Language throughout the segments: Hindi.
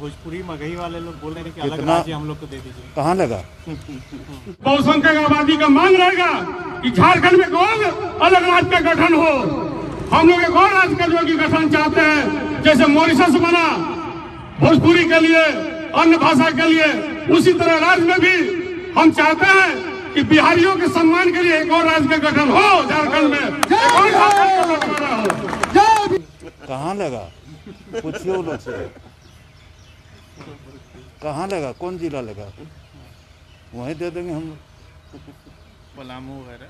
भोजपुरी मगही वाले लोग बोल रहे हैं कि अलग राज्य हम लोग को दे दीजिए। कहाँ लगा? बहुसंख्यक आबादी का मांग रहेगा कि झारखंड में कौन अलग राज्य का गठन हो? हम लोग एक और राज्य का जो कि गठन चाहते हैं जैसे मॉरिशस बना भोजपुरी के लिए अन्य भाषा के लिए उसी तरह राज्य में भी हम चाहते हैं कि बिहारियों के सम्मान के लिए एक और राज्य का गठन हो झारखंड में। कहाँ लगा? वो लोग से। कहाँ लगा? कौन जिला लगा? वहीं दे देंगे हम लोग। पलामू वगैरह।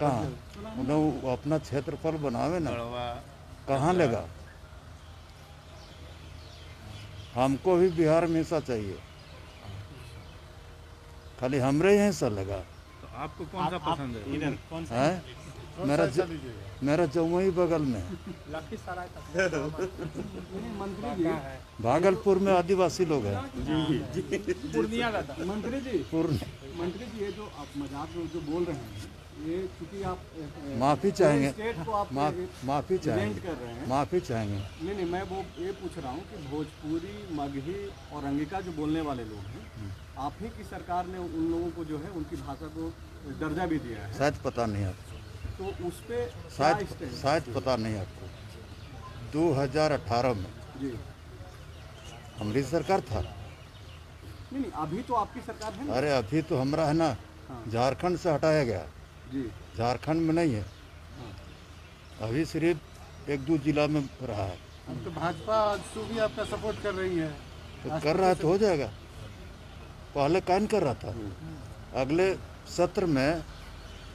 कहाँ? उन्हें वो अपना क्षेत्रफल बनावे ना। कहाँ लगा? हमको भी बिहार में हिस्सा चाहिए। खाली हमरे ही हिस्सा लगा। आपको कौन सा पसंद है? इधर कौन सा? है? मेरा मेरा जमुई ही बगल में। है। भागलपुर में आदिवासी लोग हैं। पूर्णिया का मंत्री जी पूर्ण मंत्री जी ये जो आप मज़ाक में जो बोल रहे हैं ये चूँकि आप माफ़ी चाहेंगे। माफ़ी चाहेंगे। माफ़ी चाहेंगे। नहीं नहीं मैं वो ये पूछ रहा हूँ कि भोजपुरी मगही और अंगिका जो बोलने वाले लोग हैं आप ही की सरकार ने उन लोगों को जो है उनकी भाषा को दर्जा भी दिया है। शायद पता नहीं आपको तो उस पे क्या शायद शायद पता नहीं आपको। 2018 में जी। हमारी सरकार था। नहीं नहीं अभी तो आपकी सरकार है अरे अभी तो हमारा है ना हाँ। झारखंड से हटाया गया। झारखंड में नहीं है। अभी सिर्फ़ एक दो जिला में रहा है। तो भाजपा भी आपका सपोर्ट कर रही है। तो कर रहा है तो हो जाएगा। पहले कान कर रहा था। अगले सत्र में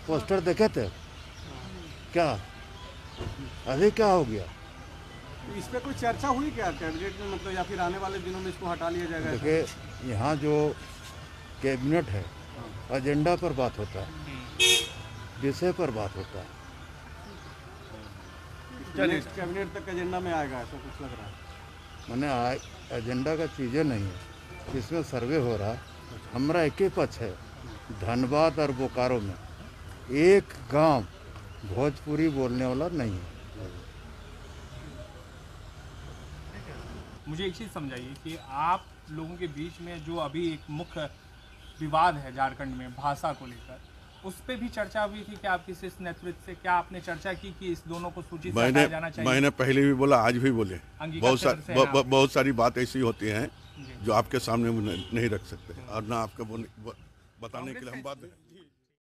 पोस्टर देखे थे। क्या? अभी क्या हो गया? तो इस पे कोई चर्चा हुई क्या कैबिनेट में? मतलब या फिर आने वाले दिनों में इसको हटा लिया जाएगा? देखिए यहाँ जो कैबिनेट है। एजेंडा पर बात होता है। विषय पर बात होता है। कैबिनेट तक एजेंडा में आएगा ऐसा कुछ लग रहा है? मैंने एजेंडा का चीज़ें नहीं है। इसमें सर्वे हो रहा हमारा एक ही पक्ष है धनबाद और बोकारो में। एक गाँव भोजपुरी बोलने वाला नहीं है। मुझे एक चीज़ समझाइए कि आप लोगों के बीच में जो अभी एक मुख्य विवाद है झारखंड में भाषा को लेकर उस पर भी चर्चा हुई थी कि आप किस इस नेतृत्व से क्या आपने चर्चा की कि इस दोनों को सूची से मैंने जाना चाहिए? मैंने पहले भी बोला आज भी बोले। बहुत सारी। बहुत सारी बात ऐसी होती हैं जो। आपके सामने नहीं रख सकते। और ना आपको बताने के लिए हम बात